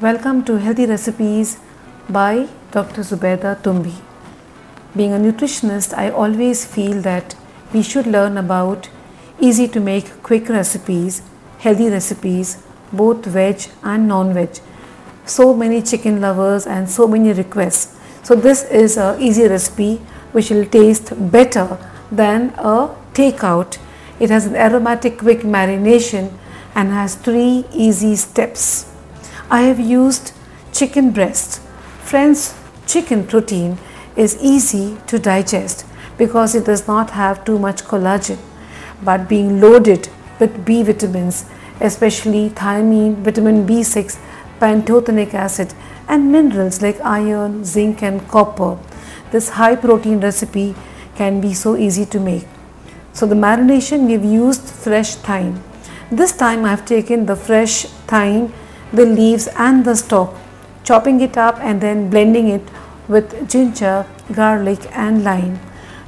Welcome to Healthy Recipes by Dr. Zubeda Tumbi. Being a nutritionist, I always feel that we should learn about easy to make quick recipes, healthy recipes, both veg and non-veg. So many chicken lovers and so many requests. So this is a easy recipe which will taste better than a takeout. It has an aromatic quick marination and has three easy steps. I have used chicken breast. Friends, chicken protein is easy to digest because it does not have too much collagen but being loaded with B vitamins especially thiamine, vitamin B6, pantothenic acid and minerals like iron, zinc and copper. This high protein recipe can be so easy to make. So the marination we've used fresh thyme. This time I have taken the fresh thyme the leaves and the stalk, chopping it up and then blending it with ginger, garlic and lime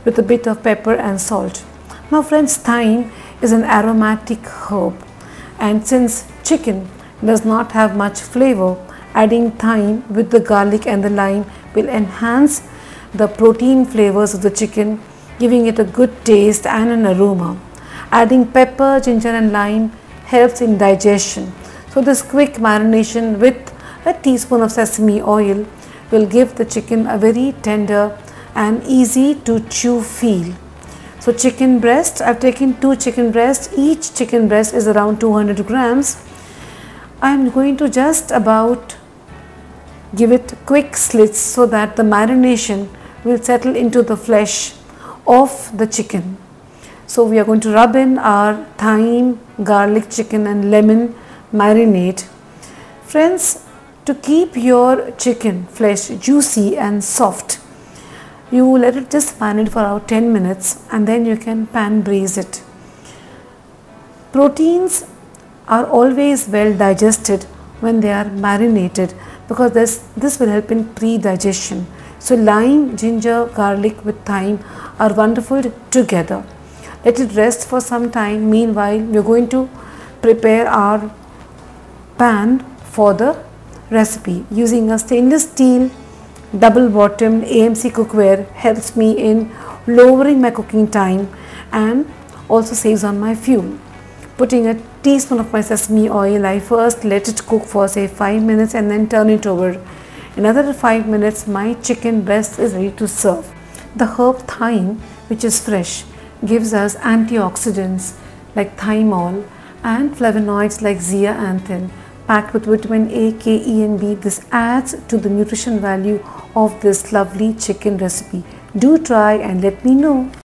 with a bit of pepper and salt. Now friends, thyme is an aromatic herb and since chicken does not have much flavor, adding thyme with the garlic and the lime will enhance the protein flavors of the chicken, giving it a good taste and an aroma. Adding pepper, ginger and lime helps in digestion so this quick marination with a teaspoon of sesame oil will give the chicken a very tender and easy to chew feel. So chicken breast, I've taken two chicken breasts, each chicken breast is around 200 grams. I'm going to just about give it quick slits so that the marination will settle into the flesh of the chicken. So we are going to rub in our thyme, garlic chicken and lemon marinade. Friends, to keep your chicken flesh juicy and soft, you let it just marinate for about 10 minutes and then you can pan braise it. Proteins are always well digested when they are marinated because this, this will help in pre-digestion. So lime, ginger, garlic with thyme are wonderful together. Let it rest for some time. Meanwhile, we are going to prepare our pan for the recipe using a stainless steel double bottomed AMC cookware helps me in lowering my cooking time and also saves on my fuel. Putting a teaspoon of my sesame oil, I first let it cook for say 5 minutes and then turn it over. Another 5 minutes my chicken breast is ready to serve. The herb thyme which is fresh gives us antioxidants like thymol and flavonoids like zeaxanthin packed with vitamin A, K, E and B. This adds to the nutrition value of this lovely chicken recipe. Do try and let me know.